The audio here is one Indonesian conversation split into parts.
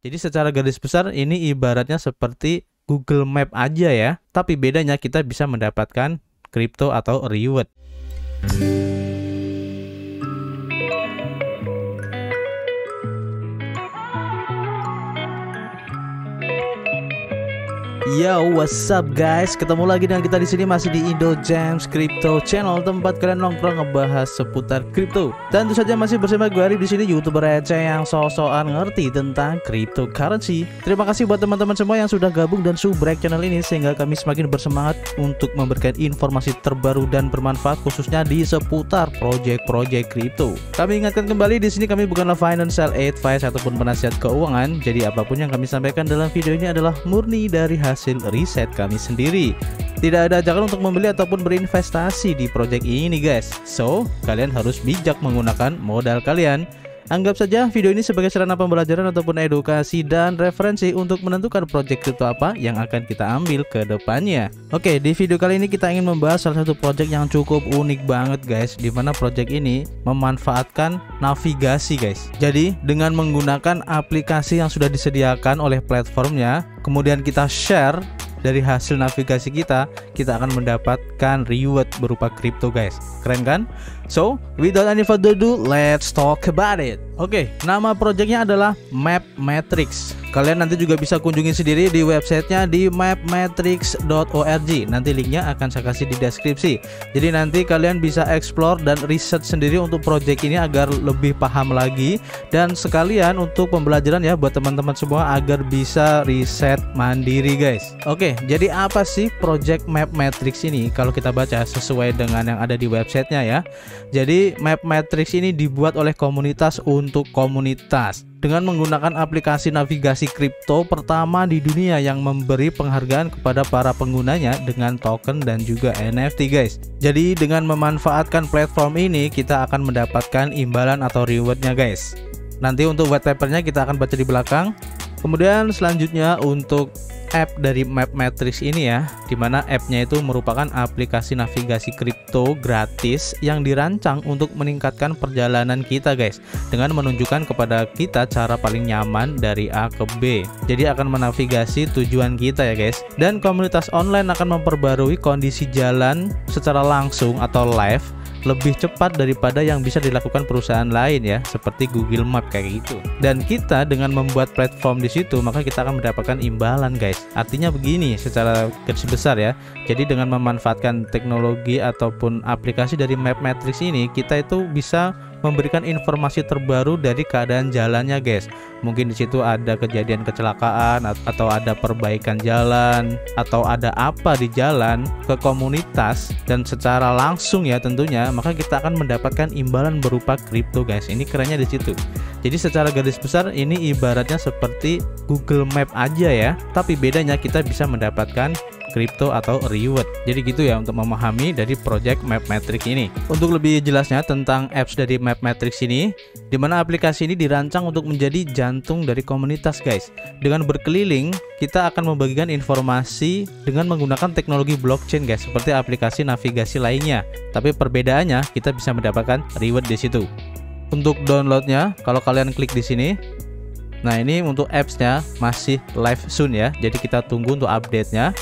Jadi secara garis besar ini ibaratnya seperti Google Map aja ya. Tapi bedanya kita bisa mendapatkan crypto atau reward. Yo, what's up guys? Ketemu lagi dengan kita di sini masih di Indo James Crypto Channel, tempat kalian nongkrong ngebahas seputar kripto. Dan tentu saja masih bersama gue Arif di sini, youtuber receh yang sosokan ngerti tentang cryptocurrency. Terima kasih buat teman-teman semua yang sudah gabung dan subrek channel ini sehingga kami semakin bersemangat untuk memberikan informasi terbaru dan bermanfaat khususnya di seputar project-project kripto. Kami ingatkan kembali di sini kami bukanlah financial advice ataupun penasihat keuangan, jadi apa pun yang kami sampaikan dalam video ini adalah murni dari hasil hasil riset kami sendiri. Tidak ada ajakan untuk membeli ataupun berinvestasi di project ini guys. So, kalian harus bijak menggunakan modal kalian. Anggap saja video ini sebagai sarana pembelajaran ataupun edukasi dan referensi untuk menentukan project itu apa yang akan kita ambil ke depannya. Oke, di video kali ini kita ingin membahas salah satu project yang cukup unik banget guys, di mana project ini memanfaatkan navigasi guys. Jadi, dengan menggunakan aplikasi yang sudah disediakan oleh platformnya, kemudian kita share dari hasil navigasi kita, kita akan mendapatkan reward berupa crypto guys. Keren kan? So, without any further ado, let's talk about it. Oke, okay, nama projectnya adalah Map Matrix. Kalian nanti juga bisa kunjungi sendiri di websitenya di mapmatrix.org. Nanti linknya akan saya kasih di deskripsi. Jadi nanti kalian bisa explore dan riset sendiri untuk project ini agar lebih paham lagi dan sekalian untuk pembelajaran ya buat teman-teman semua agar bisa riset mandiri guys. Oke, jadi apa sih project Map Matrix ini? Kalau kita baca sesuai dengan yang ada di websitenya ya. Jadi Map Matrix ini dibuat oleh komunitas untuk komunitas dengan menggunakan aplikasi navigasi kripto pertama di dunia yang memberi penghargaan kepada para penggunanya dengan token dan juga NFT guys. Jadi dengan memanfaatkan platform ini kita akan mendapatkan imbalan atau rewardnya guys. Nanti untuk white papernya kita akan baca di belakang. Kemudian selanjutnya untuk app dari Map Matrix ini ya, di mana appnya itu merupakan aplikasi navigasi kripto gratis yang dirancang untuk meningkatkan perjalanan kita guys, dengan menunjukkan kepada kita cara paling nyaman dari A ke B. Jadi akan menavigasi tujuan kita ya guys, dan komunitas online akan memperbarui kondisi jalan secara langsung atau live lebih cepat daripada yang bisa dilakukan perusahaan lain ya seperti Google Map kayak gitu. Dan kita dengan membuat platform di situ maka kita akan mendapatkan imbalan guys. Artinya begini secara garis besar ya. Jadi dengan memanfaatkan teknologi ataupun aplikasi dari Map Matrix ini kita itu bisa memberikan informasi terbaru dari keadaan jalannya guys. Mungkin di situ ada kejadian kecelakaan atau ada perbaikan jalan atau ada apa di jalan ke komunitas dan secara langsung ya tentunya maka kita akan mendapatkan imbalan berupa kripto guys. Ini kerennya di situ. Jadi secara garis besar ini ibaratnya seperti Google Map aja ya. Tapi bedanya kita bisa mendapatkan crypto atau reward. Jadi gitu ya untuk memahami dari project Map Matrix ini. Untuk lebih jelasnya tentang apps dari Map Matrix ini, di mana aplikasi ini dirancang untuk menjadi jantung dari komunitas guys. Dengan berkeliling, kita akan membagikan informasi dengan menggunakan teknologi blockchain guys, seperti aplikasi navigasi lainnya. Tapi perbedaannya kita bisa mendapatkan reward di situ. Untuk downloadnya, kalau kalian klik di sini, Nah ini untuk appsnya masih live soon ya Jadi kita tunggu untuk update-nya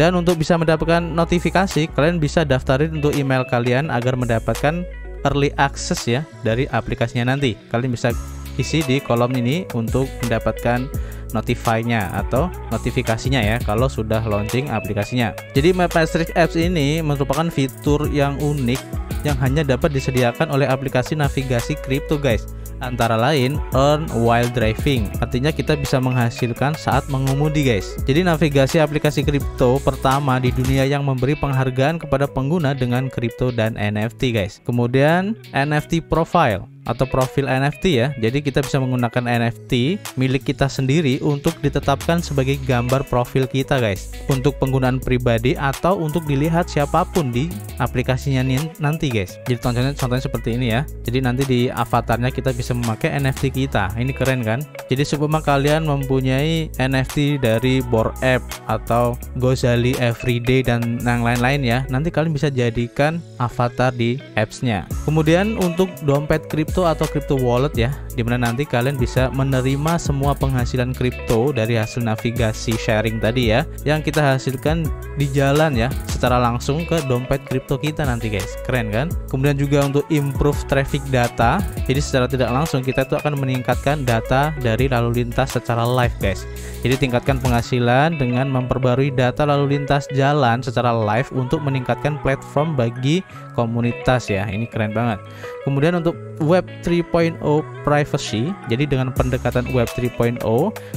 dan untuk bisa mendapatkan notifikasi, kalian bisa daftarin untuk email kalian agar mendapatkan early access ya dari aplikasinya nanti. Kalian bisa isi di kolom ini untuk mendapatkan notify-nya atau notifikasinya ya kalau sudah launching aplikasinya. Jadi MapMatrix Apps ini merupakan fitur yang unik yang hanya dapat disediakan oleh aplikasi navigasi kripto guys antara lain earn while driving. Artinya kita bisa menghasilkan saat mengemudi guys. Jadi navigasi aplikasi kripto pertama di dunia yang memberi penghargaan kepada pengguna dengan kripto dan NFT guys. Kemudian NFT profile atau profil NFT ya. Jadi kita bisa menggunakan NFT milik kita sendiri untuk ditetapkan sebagai gambar profil kita guys. Untuk penggunaan pribadi atau untuk dilihat siapa pun di aplikasinya nanti guys. Jadi contohnya contohnya seperti ini ya. Jadi nanti di avatarnya kita bisa memakai NFT kita. Ini keren kan? Jadi supaya kalian mempunyai NFT dari Bored App atau Gozali Everyday dan yang lain-lain ya. Nanti kalian bisa jadikan avatar di apps-nya. Kemudian untuk dompet kripto kripto atau crypto wallet ya di mana nanti kalian bisa menerima semua penghasilan kripto dari hasil navigasi sharing tadi ya yang kita hasilkan di jalan ya secara langsung ke dompet kripto kita nanti guys. Keren kan? Kemudian juga untuk improve traffic data jadi secara tidak langsung kita itu akan meningkatkan data dari lalu lintas secara live guys. Jadi tingkatkan penghasilan dengan memperbarui data lalu lintas jalan secara live untuk meningkatkan platform bagi komunitas ya ini keren banget. Kemudian untuk web 3.0 privacy jadi dengan pendekatan web 3.0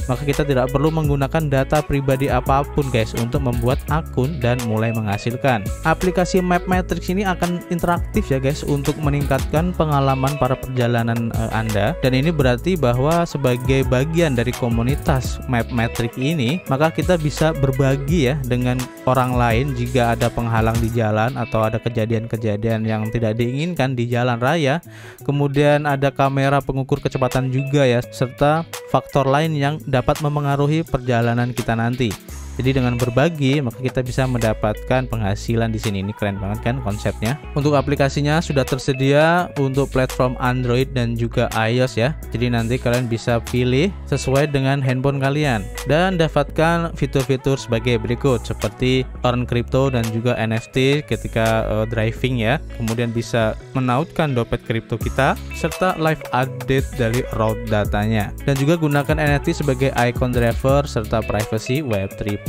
maka kita tidak perlu menggunakan data pribadi apa pun guys untuk membuat akun dan mulai menghasilkan aplikasi map matrix ini akan interaktif ya guys untuk meningkatkan pengalaman para perjalanan uh, anda dan ini berarti bahwa sebagai bagian dari komunitas map matrix ini maka kita bisa berbagi ya dengan orang lain jika ada penghalang di jalan atau ada kejadian-kejadian kejadian yang tidak diinginkan di jalan raya. Kemudian ada kamera pengukur kecepatan juga ya, serta faktor lain yang dapat memengaruhi perjalanan kita nanti. Jadi dengan berbagi maka kita bisa mendapatkan penghasilan di sini. Ini keren banget kan konsepnya. Untuk aplikasinya sudah tersedia untuk platform Android dan juga iOS ya. Jadi nanti kalian bisa pilih sesuai dengan handphone kalian dan dapatkan fitur-fitur sebagai berikut seperti earn crypto dan juga NFT ketika uh, driving ya. Kemudian bisa menautkan dompet kripto kita serta live update dari route datanya. Dan juga gunakan NFT sebagai icon driver serta privacy web 3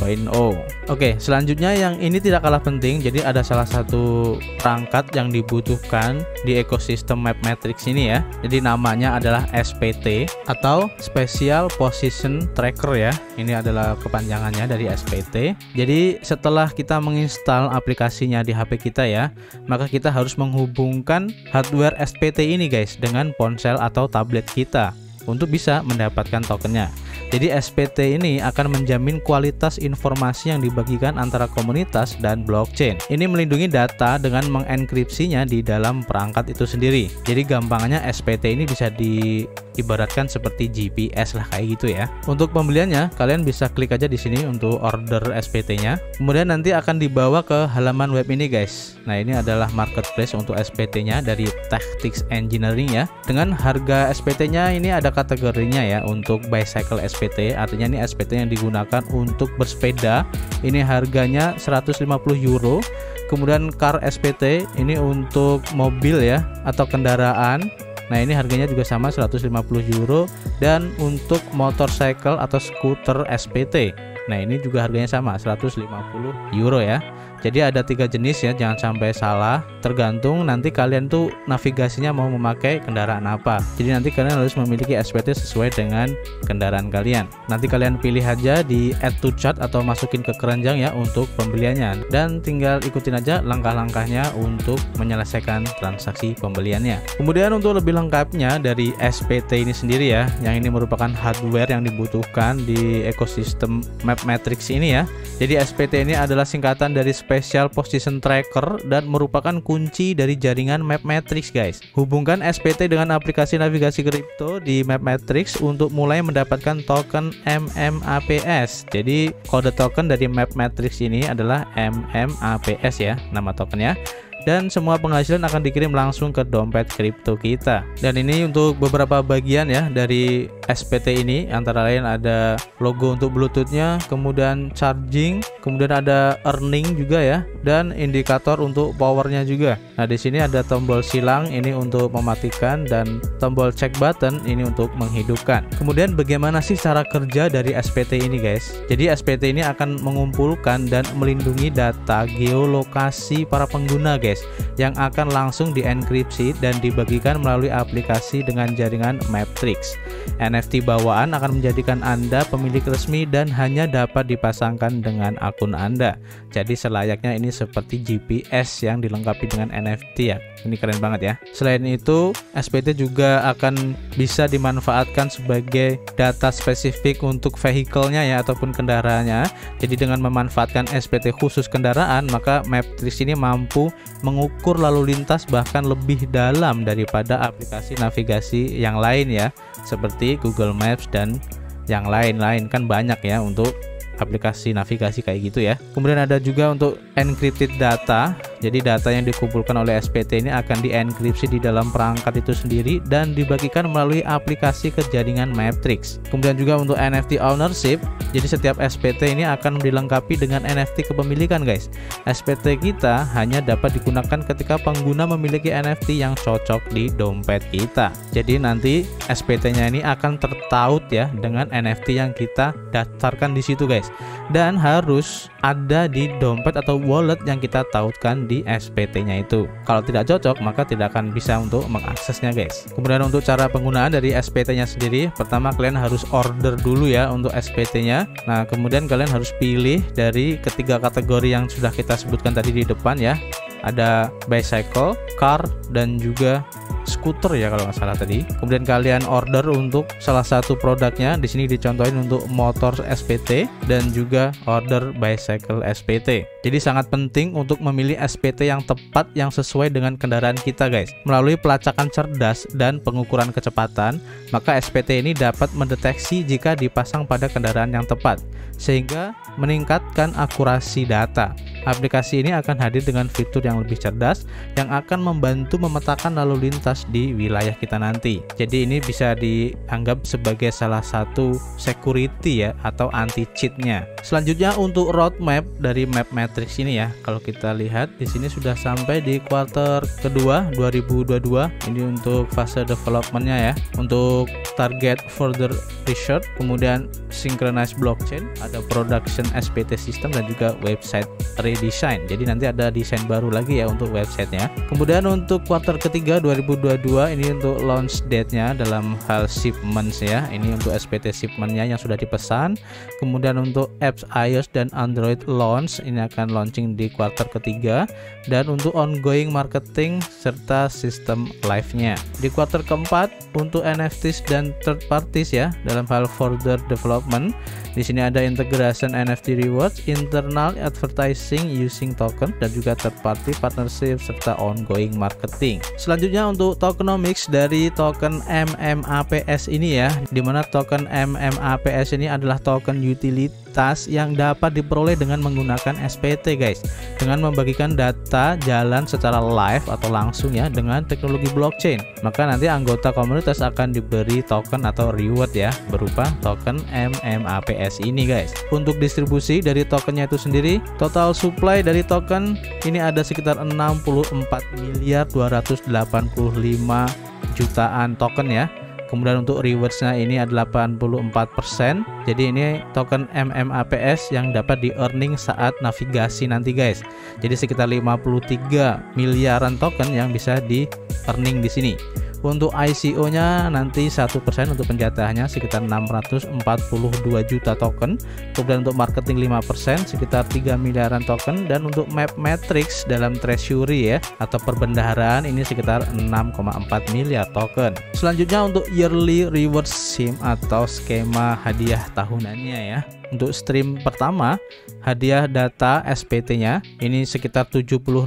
Oke, selanjutnya yang ini tidak kalah penting. Jadi ada salah satu perangkat yang dibutuhkan di ekosistem Map Matrix ini ya. Jadi namanya adalah SPT atau Special Position Tracker ya. Ini adalah kepanjangannya dari SPT. Jadi setelah kita menginstal aplikasinya di HP kita ya, maka kita harus menghubungkan hardware SPT ini guys dengan ponsel atau tablet kita untuk bisa mendapatkan tokennya. Jadi SPT ini akan menjamin kualitas informasi yang dibagikan antara komunitas dan blockchain. Ini melindungi data dengan mengenkripsinya di dalam perangkat itu sendiri. Jadi gampangnya SPT ini bisa di ibaratkan seperti GPS lah kayak gitu ya. Untuk pembeliannya, kalian bisa klik aja di sini untuk order SPT-nya. Kemudian nanti akan dibawa ke halaman web ini guys. Nah, ini adalah marketplace untuk SPT-nya dari Tactics Engineering ya. Dengan harga SPT-nya ini ada kategorinya ya untuk bicycle SPT, artinya ini SPT yang digunakan untuk bersepeda. Ini harganya 150 euro. Kemudian car SPT ini untuk mobil ya atau kendaraan Nah ini harganya juga sama 150 euro dan untuk motorcycle atau skuter SPT. Nah ini juga harganya sama 150 euro ya. Jadi ada tiga jenis ya, jangan sampai salah. Tergantung nanti kalian tuh navigasinya mau memakai kendaraan apa. Jadi nanti kalian harus memiliki SPT sesuai dengan kendaraan kalian. Nanti kalian pilih aja di add to chart atau masukin ke keranjang ya untuk pembeliannya. Dan tinggal ikutin aja langkah-langkahnya untuk menyelesaikan transaksi pembeliannya. Kemudian untuk lebih lengkapnya dari SPT ini sendiri ya, yang ini merupakan hardware yang dibutuhkan di ekosistem Map Matrix ini ya. Jadi SPT ini adalah singkatan dari Special Position Tracker dan merupakan kunci dari jaringan Map Matrix guys. Hubungkan SPT dengan aplikasi navigasi kripto di Map Matrix untuk mulai mendapatkan token MMAPS. Jadi kode token dari Map Matrix ini adalah MMAPS ya nama tokennya dan semua penghasilan akan dikirim langsung ke dompet kripto kita. Dan ini untuk beberapa bagian ya dari SPT ini antara lain ada logo untuk Bluetoothnya, kemudian charging, kemudian ada earning juga ya dan indikator untuk powernya juga. Nah di sini ada tombol silang ini untuk mematikan dan tombol check button ini untuk menghidupkan. Kemudian bagaimana sih cara kerja dari SPT ini guys? Jadi SPT ini akan mengumpulkan dan melindungi data geolokasi para pengguna guys guys yang akan langsung dienkripsi dan dibagikan melalui aplikasi dengan jaringan Matrix. NFT bawaan akan menjadikan Anda pemilik resmi dan hanya dapat dipasangkan dengan akun Anda. Jadi selayaknya ini seperti GPS yang dilengkapi dengan NFT ya. Ini keren banget ya. Selain itu, SPT juga akan bisa dimanfaatkan sebagai data spesifik untuk vehicle-nya ya ataupun kendaraannya. Jadi dengan memanfaatkan SPT khusus kendaraan, maka Matrix ini mampu mengukur lalu lintas bahkan lebih dalam daripada aplikasi navigasi yang lain ya seperti Google Maps dan yang lain-lain. Kan banyak ya untuk aplikasi navigasi kayak gitu ya. Kemudian ada juga untuk encrypted data Jadi data yang dikumpulkan oleh SPT ini akan dienkripsi di dalam perangkat itu sendiri dan dibagikan melalui aplikasi ke jaringan Matrix. Kemudian juga untuk NFT ownership, jadi setiap SPT ini akan dilengkapi dengan NFT kepemilikan guys. SPT kita hanya dapat digunakan ketika pengguna memiliki NFT yang cocok di dompet kita. Jadi nanti SPT-nya ini akan tertaut ya dengan NFT yang kita daftarkan di situ guys. Dan harus ada di dompet atau wallet yang kita tautkan di SPT-nya itu. Kalau tidak cocok, maka tidak akan bisa untuk mengaksesnya guys. Kemudian untuk cara penggunaan dari SPT-nya sendiri, pertama kalian harus order dulu ya untuk SPT-nya. Nah, kemudian kalian harus pilih dari ketiga kategori yang sudah kita sebutkan tadi di depan ya. Ada bicycle, car, dan juga skuter ya kalau nggak salah tadi. Kemudian kalian order untuk salah satu produknya. Di sini dicontohin untuk motor SPT dan juga order bicycle SPT. Jadi sangat penting untuk memilih SPT yang tepat yang sesuai dengan kendaraan kita guys. Melalui pelacakan cerdas dan pengukuran kecepatan, maka SPT ini dapat mendeteksi jika dipasang pada kendaraan yang tepat sehingga meningkatkan akurasi data. Aplikasi ini akan hadir dengan fitur yang lebih cerdas yang akan membantu memetakan lalu lintas di wilayah kita nanti. Jadi ini bisa dianggap sebagai salah satu security ya atau anti cheatnya. Selanjutnya untuk roadmap dari map matrix ini ya. Kalau kita lihat di sini sudah sampai di quarter kedua 2022. Ini untuk fase developmentnya ya. Untuk target further research, kemudian synchronize blockchain, ada production SPT system dan juga website redesign. Jadi nanti ada desain baru lagi ya untuk websitenya. Kemudian untuk quarter ketiga 2022 ini untuk launch date-nya dalam hal shipments ya. Ini untuk SPT shipment-nya yang sudah dipesan. Kemudian untuk apps iOS dan Android launch ini akan launching di quarter ketiga dan untuk ongoing marketing serta sistem live-nya. Di quarter keempat untuk NFTs dan third parties ya dalam hal further development di sini ada integration NFT rewards, internal advertising using token dan juga third party partnership serta ongoing marketing. Selanjutnya untuk tokenomics dari token MMAPS ini ya, di mana token MMAPS ini adalah token utility yang dapat diperoleh dengan menggunakan SPT guys. Dengan membagikan data jalan secara live atau langsung ya dengan teknologi blockchain. Maka nanti anggota komunitas akan diberi token atau reward ya berupa token MMAPS ini guys. Untuk distribusi dari tokennya itu sendiri total supply dari token ini ada sekitar 64 miliar 285 jutaan token ya kemudian untuk rewardsnya ini ada 84% jadi ini token MMAPS yang dapat di earning saat navigasi nanti guys. Jadi sekitar 53 miliaran token yang bisa di earning di sini untuk ICO-nya nanti satu persen untuk penjatahannya sekitar 642 juta token. Kemudian untuk marketing 5% sekitar 3 miliaran token dan untuk map matrix dalam treasury ya atau perbendaharaan ini sekitar 6,4 miliar token. Selanjutnya untuk yearly reward sim atau skema hadiah tahunannya ya. Untuk stream pertama, hadiah data SPT-nya ini sekitar 76%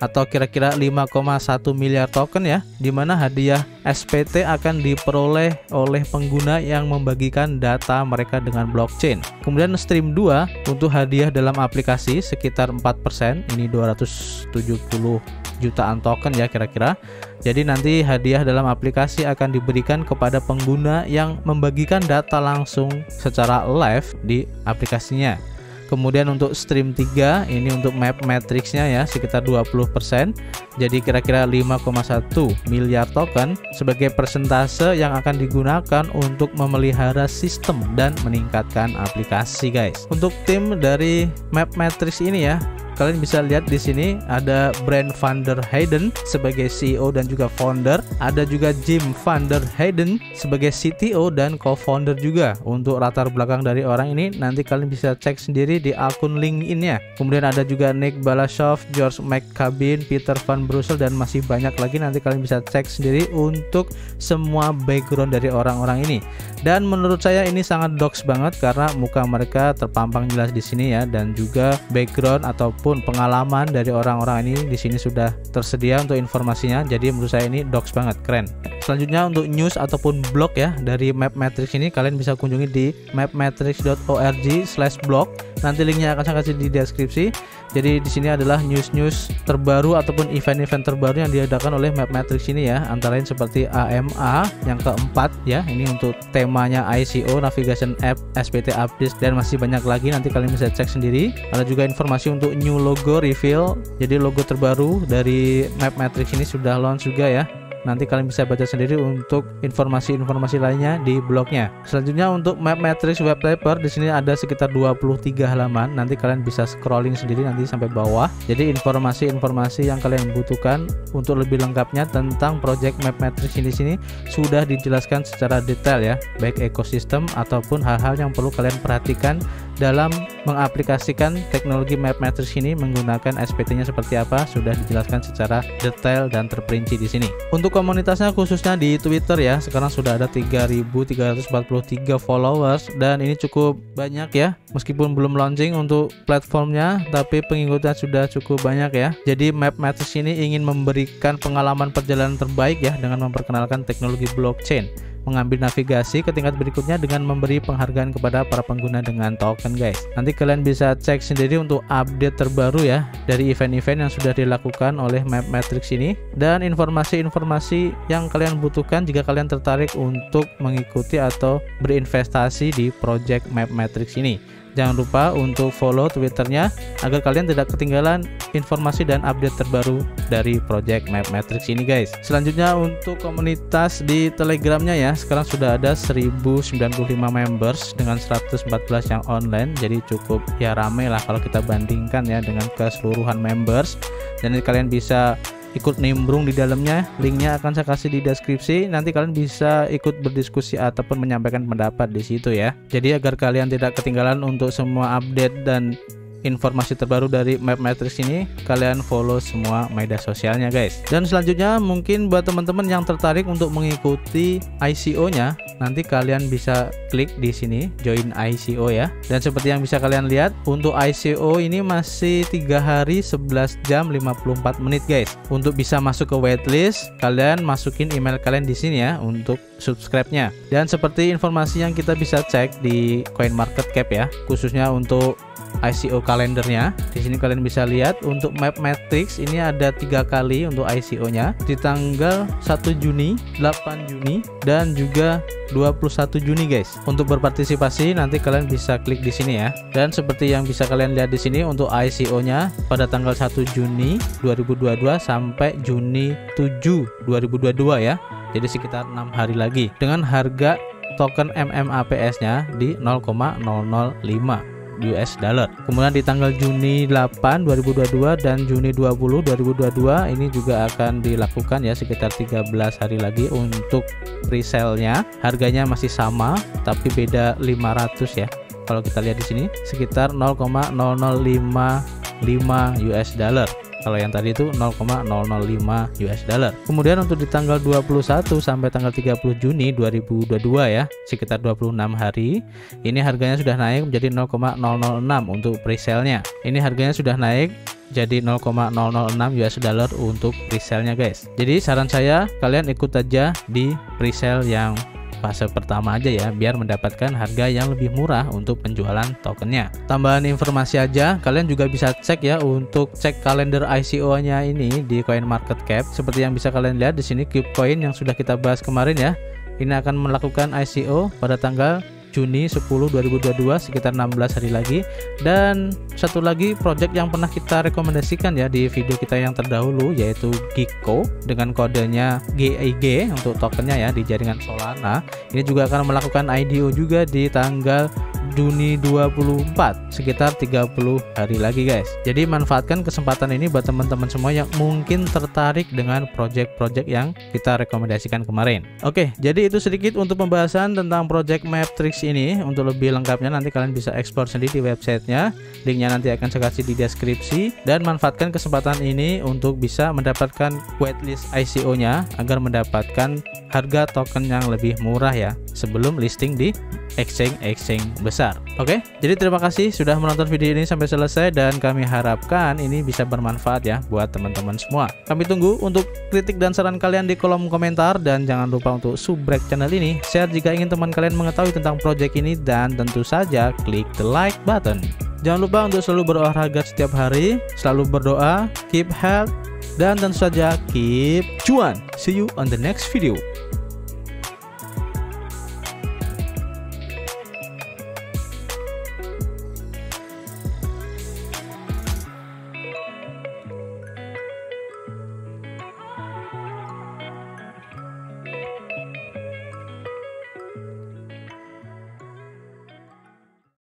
atau kira-kira 5,1 miliar token ya, di mana hadiah SPT akan diperoleh oleh pengguna yang membagikan data mereka dengan blockchain. Kemudian stream 2 untuk hadiah dalam aplikasi sekitar 4%, ini 270 jutaan token ya kira-kira. Jadi nanti hadiah dalam aplikasi akan diberikan kepada pengguna yang membagikan data langsung secara live di aplikasinya. Kemudian untuk stream 3 ini untuk map matrixnya ya sekitar 20%. Jadi kira-kira 5,1 miliar token sebagai persentase yang akan digunakan untuk memelihara sistem dan meningkatkan aplikasi guys. Untuk tim dari map matrix ini ya kalian bisa lihat di sini ada Brand van der Hayden sebagai CEO dan juga founder, ada juga Jim van der Hayden sebagai CTO dan co-founder juga. Untuk latar belakang dari orang ini nanti kalian bisa cek sendiri di akun LinkedIn-nya. Kemudian ada juga Nick Balasov, George McCabe, Peter Van Brussel dan masih banyak lagi nanti kalian bisa cek sendiri untuk semua background dari orang-orang ini. Dan menurut saya ini sangat docs banget karena muka mereka terpampang jelas di sini ya dan juga background ataupun pengalaman dari orang-orang ini di sini sudah tersedia untuk informasinya. Jadi menurut saya ini docs banget, keren. Selanjutnya untuk news ataupun blog ya dari Map Matrix ini kalian bisa kunjungi di mapmatrix.org/blog Nanti linknya akan saya kasih di deskripsi. Jadi di sini adalah news-news terbaru ataupun event-event terbaru yang diadakan oleh Map Matrix ini ya. Antara lain seperti AMA yang keempat ya. Ini untuk temanya ICO, Navigation App, SPT Update dan masih banyak lagi. Nanti kalian bisa cek sendiri. Ada juga informasi untuk new logo reveal. Jadi logo terbaru dari Map Matrix ini sudah launch juga ya Nanti kalian bisa baca sendiri untuk informasi-informasi lainnya di blognya. Selanjutnya untuk map matrix web paper di sini ada sekitar 23 halaman. Nanti kalian bisa scrolling sendiri nanti sampai bawah. Jadi informasi-informasi yang kalian butuhkan untuk lebih lengkapnya tentang project map matrix ini sini sudah dijelaskan secara detail ya, baik ekosistem ataupun hal-hal yang perlu kalian perhatikan dalam mengaplikasikan teknologi map matrix ini menggunakan SPT-nya seperti apa sudah dijelaskan secara detail dan terperinci di sini. Untuk komunitasnya khususnya di Twitter ya, sekarang sudah ada 3.343 followers dan ini cukup banyak ya. Meskipun belum launching untuk platformnya, tapi pengikutnya sudah cukup banyak ya. Jadi map matrix ini ingin memberikan pengalaman perjalanan terbaik ya dengan memperkenalkan teknologi blockchain mengambil navigasi ke tingkat berikutnya dengan memberi penghargaan kepada para pengguna dengan token guys. Nanti kalian bisa cek sendiri untuk update terbaru ya dari event-event yang sudah dilakukan oleh Map Matrix ini. Dan informasi-informasi yang kalian butuhkan jika kalian tertarik untuk mengikuti atau berinvestasi di project Map Matrix ini Jangan lupa untuk follow Twitternya agar kalian tidak ketinggalan informasi dan update terbaru dari project Map Matrix ini guys. Selanjutnya untuk komunitas di Telegramnya ya, sekarang sudah ada 1095 members dengan 114 yang online, jadi cukup ya rame lah kalau kita bandingkan ya dengan keseluruhan members. Dan kalian bisa ikut nimbrung di dalamnya. Linknya akan saya kasih di deskripsi. Nanti kalian bisa ikut berdiskusi ataupun menyampaikan pendapat di situ ya. Jadi agar kalian tidak ketinggalan untuk semua update dan informasi terbaru dari Map Matrix ini kalian follow semua media sosialnya guys. Dan selanjutnya mungkin buat teman-teman yang tertarik untuk mengikuti ICO nya nanti kalian bisa klik di sini join ICO ya. Dan seperti yang bisa kalian lihat untuk ICO ini masih tiga hari 11 jam 54 menit guys. Untuk bisa masuk ke waitlist kalian masukin email kalian di sini ya untuk subscribe-nya. Dan seperti informasi yang kita bisa cek di CoinMarketCap ya khususnya untuk ICO kalendernya. Di sini kalian bisa lihat untuk map matrix ini ada tiga kali untuk ICO-nya di tanggal 1 Juni, 8 Juni, dan juga 21 Juni guys. Untuk berpartisipasi nanti kalian bisa klik di sini ya. Dan seperti yang bisa kalian lihat di sini untuk ICO-nya pada tanggal 1 Juni 2022 sampai Juni 7 2022 ya. Jadi sekitar enam hari lagi dengan harga token MMAPS-nya di 0,005 US dollar. Kemudian di tanggal Juni 8 2022 dan Juni 20 2022 ini juga akan dilakukan ya sekitar 13 hari lagi untuk resale-nya. Harganya masih sama tapi beda 500 ya. Kalau kita lihat di sini sekitar 0,0055 US dollar kalau yang tadi itu 0,005 US dollar. Kemudian untuk di tanggal 21 sampai tanggal 30 Juni 2022 ya, sekitar 26 hari, ini harganya sudah naik menjadi 0,006 untuk presale-nya. Ini harganya sudah naik jadi 0,006 US dollar untuk resale-nya guys. Jadi saran saya kalian ikut aja di resale yang fase pertama aja ya biar mendapatkan harga yang lebih murah untuk penjualan tokennya. Tambahan informasi aja kalian juga bisa cek ya untuk cek kalender ICO nya ini di coin market cap seperti yang bisa kalian lihat di sini Coin yang sudah kita bahas kemarin ya. Ini akan melakukan ICO pada tanggal Juni 10 2022 sekitar 16 hari lagi. Dan satu lagi project yang pernah kita rekomendasikan ya di video kita yang terdahulu yaitu Giko dengan kodenya GIG untuk tokennya ya di jaringan Solana. Ini juga akan melakukan IDO juga di tanggal Juni 24 sekitar 30 hari lagi guys. Jadi manfaatkan kesempatan ini buat teman-teman semua yang mungkin tertarik dengan project-project yang kita rekomendasikan kemarin. Oke jadi itu sedikit untuk pembahasan tentang project Matrix ini. Untuk lebih lengkapnya nanti kalian bisa explore sendiri di websitenya. Linknya nanti akan saya kasih di deskripsi. Dan manfaatkan kesempatan ini untuk bisa mendapatkan waitlist ICO nya agar mendapatkan harga token yang lebih murah ya sebelum listing di exchange-exchange besar. Oke, jadi terima kasih sudah menonton video ini sampai selesai dan kami harapkan ini bisa bermanfaat ya buat teman-teman semua. Kami tunggu untuk kritik dan saran kalian di kolom komentar dan jangan lupa untuk subrek channel ini, share jika ingin teman kalian mengetahui tentang project ini dan tentu saja klik the like button. Jangan lupa untuk selalu berolahraga setiap hari, selalu berdoa, keep health, dan tentu saja keep cuan. See you on the next video.